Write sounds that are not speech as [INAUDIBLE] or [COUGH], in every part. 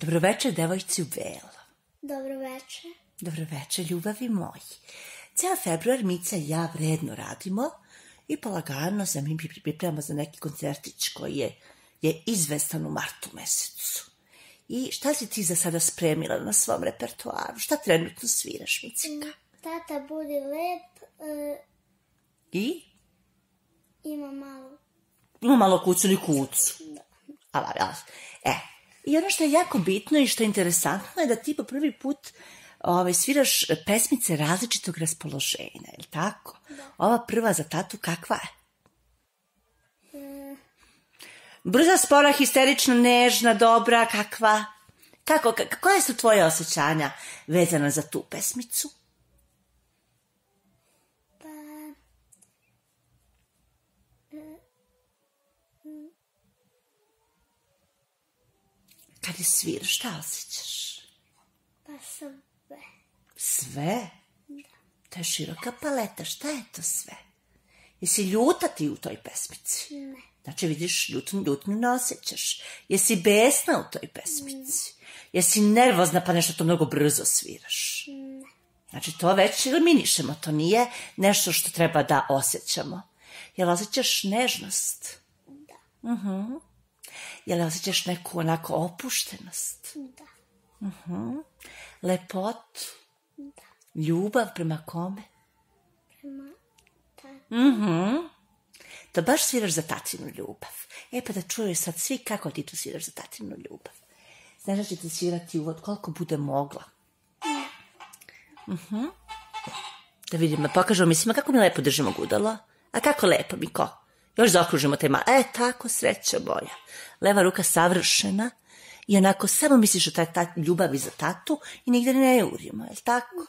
Dobroveče, devojci u belo. Dobro večer. Dobroveče, ljubavi moji. Ceo februar Mica i ja vredno radimo i polagano se mi pripremamo za neki koncertić koji je, je izvestan u martu mesecu. I šta si ti za sada spremila na svom repertoaru? Šta trenutno sviraš, Micika? Tata budi lep, e, I? ima malo. Ima malo kucu ni kucu. Ala. E, i ono što je jako bitno i što je interesantno je da ti po prvi put ovaj, sviraš pesmice različitog raspoloženja, je li tako? Ova prva za tatu kakva je? Brza, spora, histerična, nežna, dobra, kakva? Kako, ka- koje su tvoje osjećanja vezana za tu pesmicu? Pa, Kad je sviraš, šta osjećaš? pa sve. Sve? To je široka paleta, šta je to sve? Jesi ljuta ti u toj pesmici? Ne. Znači vidiš, ljutnu, ljutnu ne osjećaš. Jesi besna u toj pesmici? Jesi nervozna pa nešto to mnogo brzo sviraš? Znači to već eliminišemo, to nije nešto što treba da osjećamo. Jel osjećaš nežnost? Da. Mhm. Jel osjećaš neku onako opuštenost? Da. Lepotu? Ljubav prema kome? Prema tata. Da baš sviraš za tatinu ljubav. E pa da čuješ sad svi kako ti tu sviraš za tatinu ljubav. Znaš da će ti svirati uvod koliko bude mogla. Mhm. Da vidimo, da pokažemo mislima kako mi lepo držimo gudalo. A kako lepo, Miko. Još zaokružimo te malo. E, tako, sreća moja. Leva ruka savršena. I onako samo misliš o taj, taj ljubavi za tatu i nigde ne jurimo, je tako?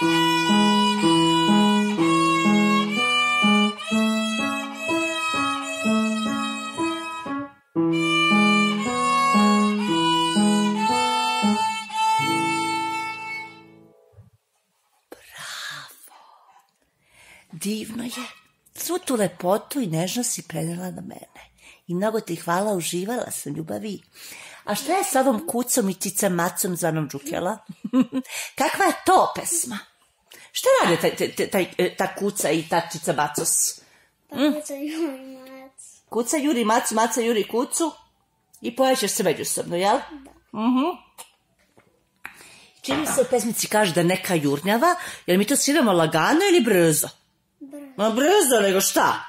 Divno je. Svu tu lepotu i nežnost si prenela na mene. I mnogo ti hvala, uživala sam ljubavi. A šta je sa ovom kucom i cicam macom zvanom Džukela? [LAUGHS] Kakva je to pesma? Šta rade taj, taj, taj, e, ta kuca i ta cica macos? Pa kuca ima i mac. Kuca juri macu, maca juri kucu i pojaćeš se međusobno, jel? Mhm. Čini se u pesmici kaže da neka jurnjava, jer mi to sviramo lagano ili brzo? Brzo. Ma brzo, nego šta?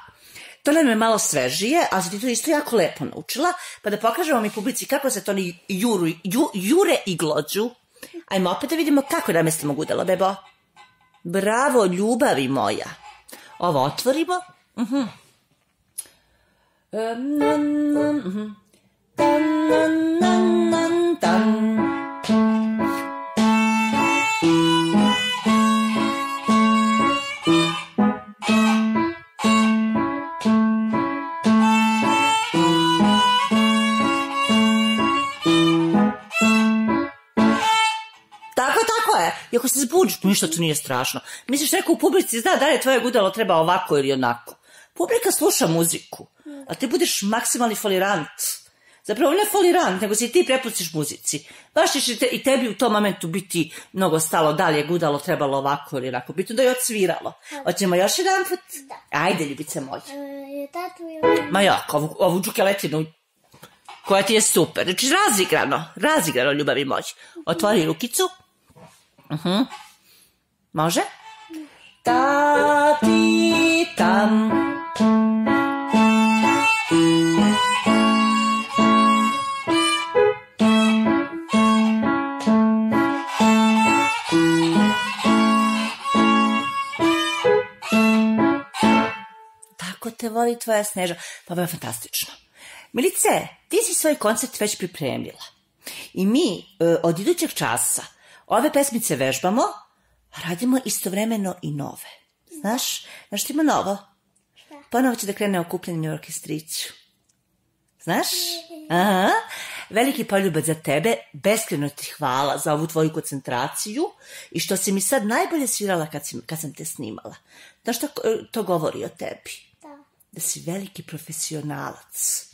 To nam je malo svežije, ali ti to isto jako lepo naučila, pa da pokažemo mi publici kako se to oni juru, ju, jure i glođu. Ajmo opet da vidimo kako namestimo gudalo, bebo. Bravo, ljubavi moja. Ovo otvorimo. Mhm. Em, nan, nan, mhm. Tan, nan, nan, nan, tan. I ako se zbudiš, ništa to nije strašno. Misliš, neko u publici zna da li je tvoje gudalo treba ovako ili onako. Publika sluša muziku, a ti budeš maksimalni folirant. Zapravo ne folirant, nego se i ti prepustiš muzici. Baš će te, i tebi u tom momentu biti mnogo stalo da li je gudalo trebalo ovako ili onako. Bitno da je odsviralo. Hoćemo još jedan put? Da. Ajde, ljubice moje. E, Ma jako, ovu, ovu džukeletinu koja ti je super. Znači, razigrano, razigrano, ljubavi moji. Otvori rukicu. Mhm. Može? Ta, ti, tam. Tako te voli tvoja sneža. Pa je fantastično. Milice, ti si svoj koncert već pripremila. I mi e, od idućeg časa ove pesmice vežbamo, radimo istovremeno i nove. Znaš, znaš što ima novo? Šta? Ponovo će da krene okupljanje u orkestriću. Znaš? Aha. Veliki poljubac za tebe, beskreno ti hvala za ovu tvoju koncentraciju i što si mi sad najbolje svirala kad, si, kad sam te snimala. Znaš što e, to govori o tebi? Da. Da si veliki profesionalac.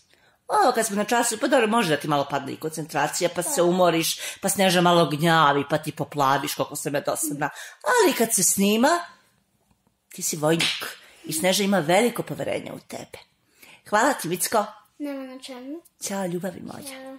Ovo kad smo na času, pa dobro, može da ti malo padne i koncentracija, pa se umoriš, pa Sneža malo gnjavi, pa ti poplaviš koliko se me dosadna. Ali kad se snima, ti si vojnik i Sneža ima veliko poverenje u tebe. Hvala ti, Vicko. Nema na čemu. Ćao, ljubavi moja. Evo.